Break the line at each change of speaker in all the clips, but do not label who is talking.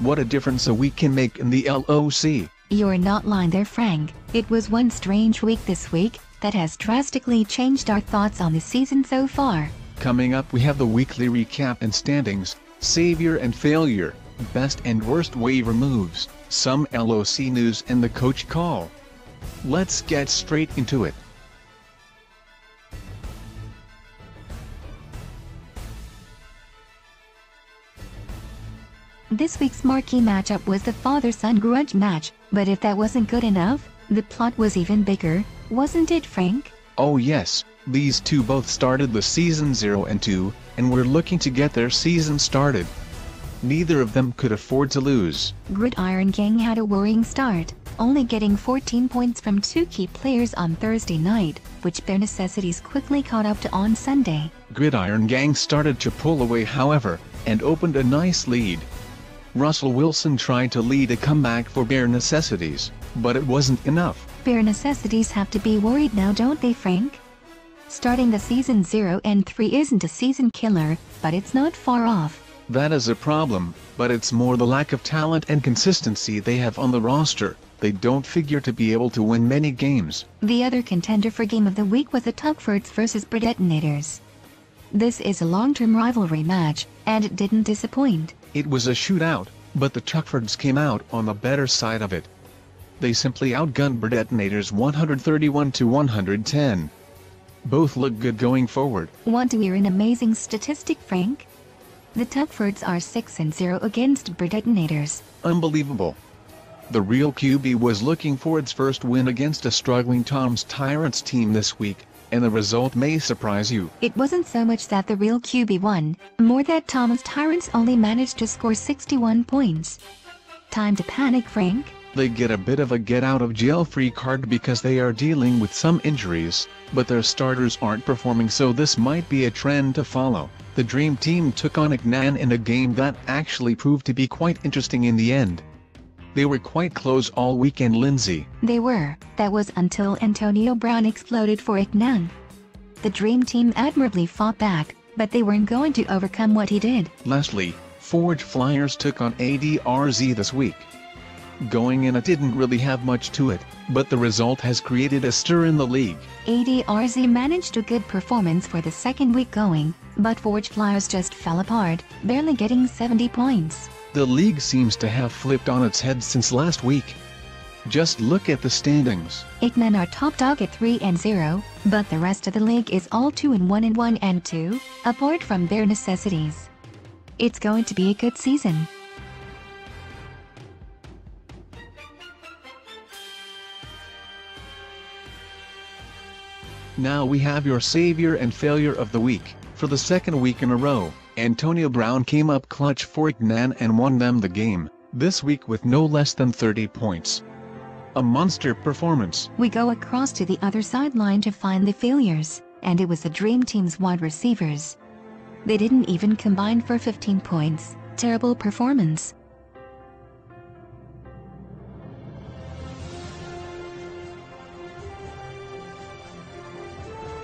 What a difference a week can make in the LOC.
You're not lying there Frank, it was one strange week this week, that has drastically changed our thoughts on the season so far.
Coming up we have the weekly recap and standings, savior and failure, best and worst waiver moves, some LOC news and the coach call. Let's get straight into it.
This week's marquee matchup was the father-son grudge match, but if that wasn't good enough, the plot was even bigger, wasn't it Frank?
Oh yes, these two both started the season 0 and 2, and were looking to get their season started. Neither of them could afford to lose.
Gridiron Gang had a worrying start, only getting 14 points from two key players on Thursday night, which Bare Necessities quickly caught up to on Sunday.
Gridiron Gang started to pull away however, and opened a nice lead. Russell Wilson tried to lead a comeback for bare necessities, but it wasn't enough.
Bare necessities have to be worried now don't they Frank? Starting the season 0 and 3 isn't a season killer, but it's not far off.
That is a problem, but it's more the lack of talent and consistency they have on the roster. They don't figure to be able to win many games.
The other contender for Game of the Week was the Tuckfords versus Predetonators. This is a long-term rivalry match, and it didn't disappoint.
It was a shootout, but the Tuckfords came out on the better side of it. They simply outgunned Predetonators 131 to 110. Both look good going forward.
Want to hear an amazing statistic Frank? The Tuckfords are 6 and 0 against Predetonators.
Unbelievable. The real QB was looking for its first win against a struggling Tom's Tyrants team this week, and the result may surprise you.
It wasn't so much that the real QB won, more that Tom's Tyrants only managed to score 61 points. Time to panic Frank?
They get a bit of a get-out-of-jail-free card because they are dealing with some injuries, but their starters aren't performing so this might be a trend to follow. The Dream Team took on Ignan in a game that actually proved to be quite interesting in the end. They were quite close all weekend Lindsay.
They were. That was until Antonio Brown exploded for Ignan. The Dream Team admirably fought back, but they weren't going to overcome what he did.
Lastly, Forge Flyers took on ADRZ this week. Going in it didn't really have much to it, but the result has created a stir in the league.
ADRZ managed a good performance for the second week going, but Forge Flyers just fell apart, barely getting 70 points.
The league seems to have flipped on its head since last week. Just look at the standings.
Ignan are top dog at 3 and 0, but the rest of the league is all 2 and 1 and 1 and 2, apart from Bare Necessities. It's going to be a good season.
Now we have your savior and failure of the week. For the second week in a row, Antonio Brown came up clutch for Ignan and won them the game, this week with no less than 30 points. A monster performance.
We go across to the other sideline to find the failures, and it was the Dream Team's wide receivers. They didn't even combine for 15 points. Terrible performance.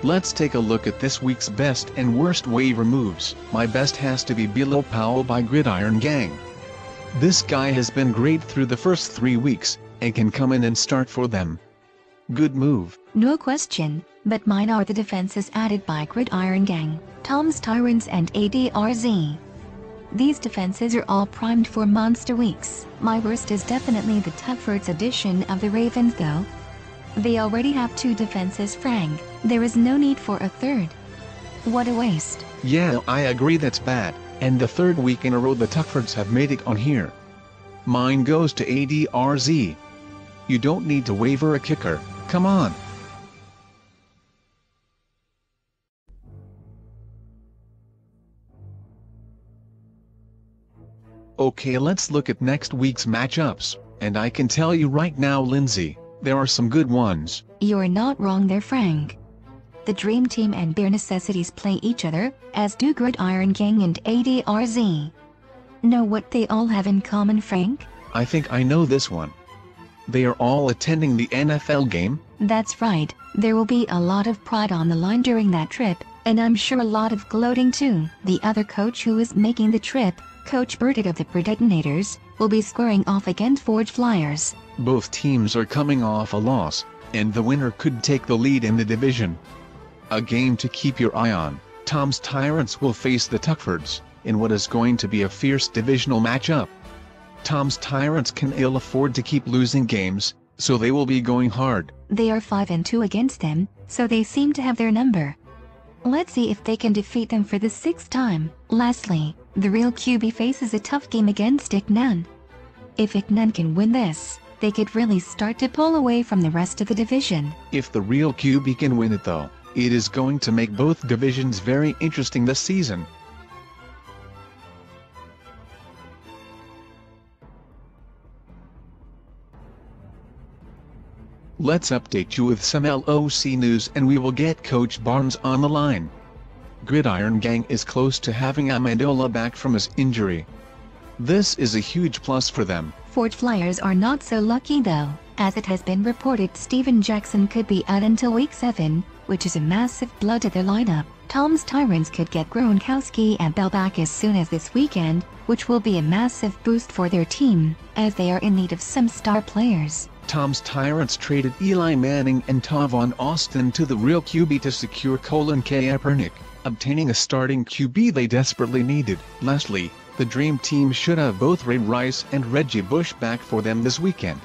Let's take a look at this week's best and worst waiver moves. My best has to be Bilal Powell by Gridiron Gang. This guy has been great through the first three weeks, and can come in and start for them. Good move.
No question, but mine are the defenses added by Gridiron Gang, Tom's Tyrants and ADRZ. These defenses are all primed for monster weeks. My worst is definitely the Tuckfords edition of the Ravens though. They already have two defenses Frank, there is no need for a third. What a waste.
Yeah, I agree that's bad, and the third week in a row the Tuckfords have made it on here. Mine goes to ADRZ. You don't need to waiver a kicker, come on. Okay let's look at next week's matchups, and I can tell you right now Lindsay, there are some good ones.
You're not wrong there Frank. The Dream Team and Bare Necessities play each other, as do Gridiron Gang and ADRZ. Know what they all have in common Frank?
I think I know this one. They are all attending the NFL game?
That's right, there will be a lot of pride on the line during that trip, and I'm sure a lot of gloating too. The other coach who is making the trip, Coach Burdick of the Predetonators will be squaring off against Forge Flyers.
Both teams are coming off a loss, and the winner could take the lead in the division. A game to keep your eye on, Tom's Tyrants will face the Tuckfords, in what is going to be a fierce divisional matchup. Tom's Tyrants can ill afford to keep losing games, so they will be going hard.
They are 5 and 2 against them, so they seem to have their number. Let's see if they can defeat them for the sixth time. Lastly, the real QB faces a tough game against Iknan. If Iknan can win this, they could really start to pull away from the rest of the division.
If the real QB can win it though, it is going to make both divisions very interesting this season. Let's update you with some LOC news and we will get Coach Barnes on the line. Gridiron Gang is close to having Amendola back from his injury. This is a huge plus for them.
Forge Flyers are not so lucky though, as it has been reported Steven Jackson could be out until week 7, which is a massive blow to their lineup. Tom's Tyrants could get Gronkowski and Bell back as soon as this weekend, which will be a massive boost for their team, as they are in need of some star players.
Tom's Tyrants traded Eli Manning and Tavon Austin to the real QB to secure Colin Kaepernick, obtaining a starting QB they desperately needed. Lastly, the Dream Team should have both Ray Rice and Reggie Bush back for them this weekend.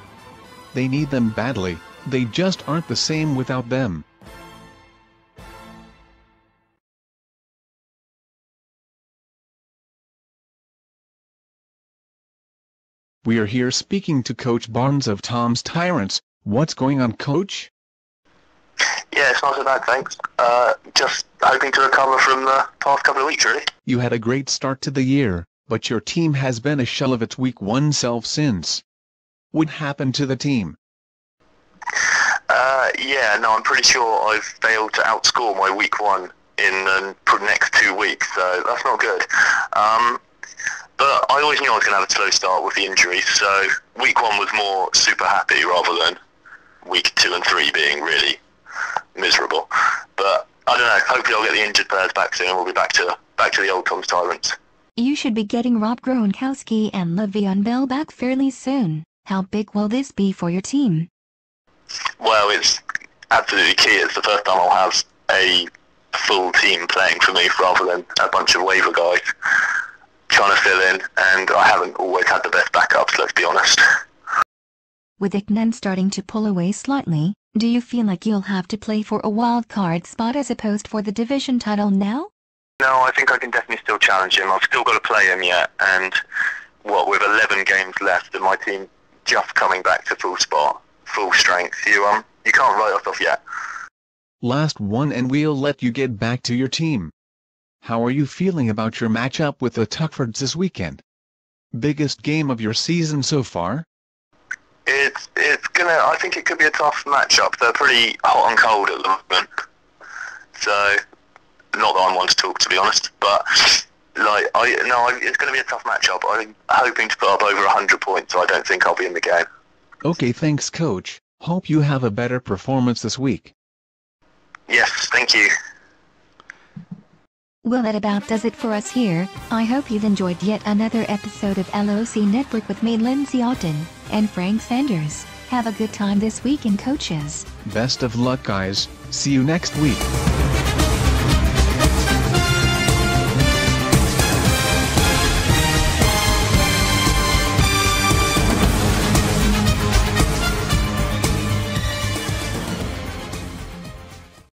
They need them badly, they just aren't the same without them. We are here speaking to Coach Barnes of Tom's Tyrants. What's going on, Coach?
Yeah, it's not so bad, thanks. Uh, just hoping to recover from the past couple of weeks, really.
You had a great start to the year, but your team has been a shell of its week one self since. What happened to the team?
Uh, yeah, no, I'm pretty sure I've failed to outscore my week one in the next two weeks, so that's not good. Um, but I always knew I was going to have a slow start with the injury, so week one was more super happy rather than week two and three being really miserable. But I don't know. Hopefully, I'll get the injured players back soon. And we'll be back to back to the old Tom's Tyrants.
You should be getting Rob Gronkowski and Le'Veon Bell back fairly soon. How big will this be for your team?
Well, it's absolutely key. It's the first time I'll have a full team playing for me rather than a bunch of waiver guys trying to fill in, and I haven't always had the best backups, let's be honest.
With Iknan starting to pull away slightly, do you feel like you'll have to play for a wild card spot as opposed for the division title now?
No, I think I can definitely still challenge him. I've still got to play him yet, and what with 11 games left and my team just coming back to full spot, full strength, you um, you can't write us off yet.
Last one and we'll let you get back to your team. How are you feeling about your matchup with the Tuckfords this weekend? Biggest game of your season so far?
It's it's gonna. I think it could be a tough matchup. They're pretty hot and cold at the moment. So, not that I'm one to talk, to be honest. But like, I no, I, it's going to be a tough matchup. I'm hoping to put up over 100 points. So I don't think I'll be in the game.
Okay, thanks, coach. Hope you have a better performance this week.
Yes, thank you.
Well that about does it for us here, I hope you've enjoyed yet another episode of LOC Network with me Lindsay Otten, and Frank Sanders. Have a good time this week in coaches.
Best of luck guys, see you next week.